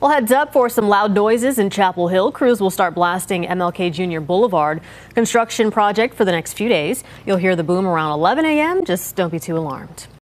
Well, heads up for some loud noises in Chapel Hill. Crews will start blasting MLK Jr. Boulevard construction project for the next few days. You'll hear the boom around 11 a.m. Just don't be too alarmed.